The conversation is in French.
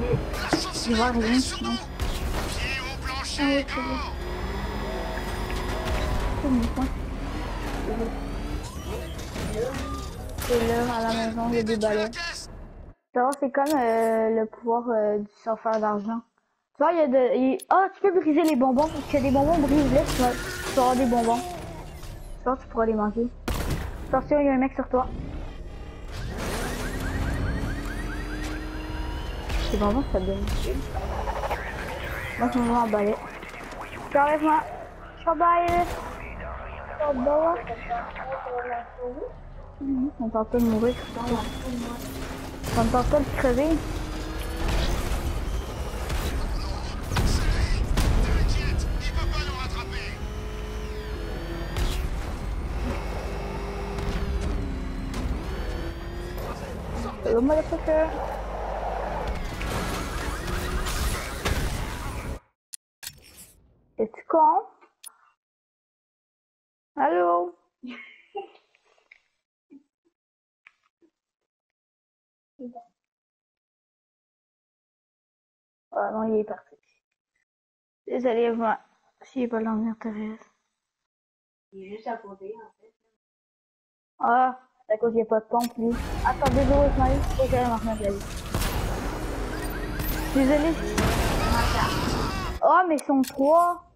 Je vois rien. Non. Ah oui, c'est bon. L'heure à la maison, y a des balais. Tu vois, c'est comme euh, le pouvoir euh, du surfeur d'argent. Tu vois, il y a de... il- Ah, tu peux briser les bonbons. Parce qu'il y a des bonbons brisés, tu vas, tu avoir des bonbons. Tu vois, tu pourras les manger. Attention, il y a un mec sur toi. C'est bonbons, ça donne. Moi, je me vois moi. Je suis. Je On tente pas de mourir. On tente pas de crever. Hello, motherfucker. Es-tu con? Allô? Ah non, il est parti. Désolé, moi. S'il est pas on Thérèse. Il est juste à côté, en fait. Ah, à cause qu'il n'y a pas de pompe, lui. Attends, désolé, Ismaël. Faut que j'aille m'en remettre la vie. Désolé. Oh, mais ils sont trois.